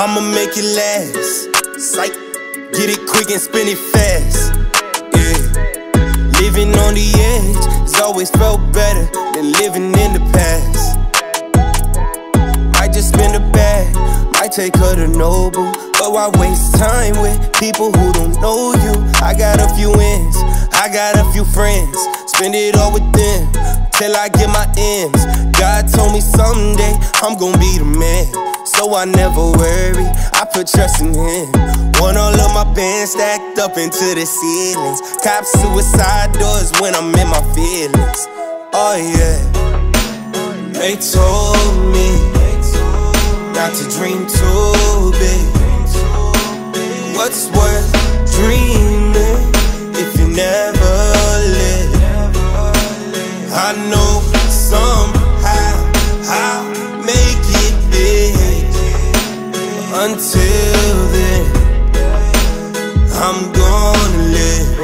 it last. Psych, get it quick and spin it fast. Yeah, living on the edge has always felt better than living in the past. Might just spend a bag, might take her to Nobu. But why waste time with people who don't know you? I got a few ends, I got a few friends. Spend it all with them till I get my ends. God told me someday I'm gonna be the man. So I never worry, I put trust in him. Want all of my bands stacked up into the ceilings. Cop suicide doors when I'm in my feelings. Oh yeah. They told me not to dream too big. What's worth dreaming if you never live? I know somehow Until then, I'm gonna live.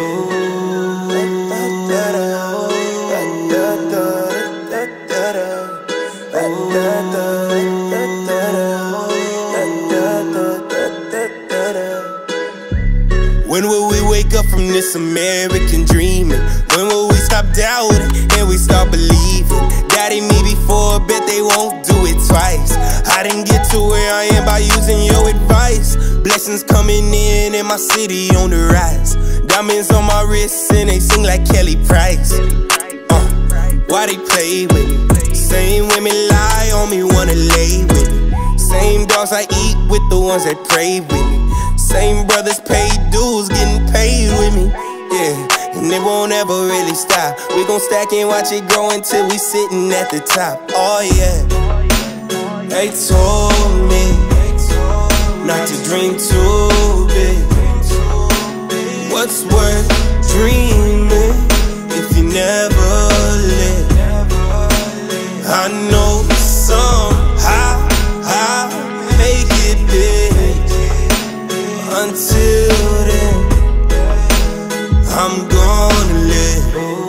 When will we wake up from this American dreaming? When will we stop doubting and we start believing? Doubting me before, bet they won't do it twice. I didn't get by using your advice. Blessings coming in and my city on the rise. Diamonds on my wrists and they sing like Kelly Price. Uh, why they play with me? Same women lie on me, wanna lay with me. Same dogs I eat with the ones that pray with me. Same brothers pay dues, getting paid with me. Yeah, and it won't ever really stop. We gon' stack and watch it grow until we sitting at the top. Oh yeah. They told me dream too big. What's worth dreaming if you never live? I know somehow I'll make it big. Until then, I'm gonna live.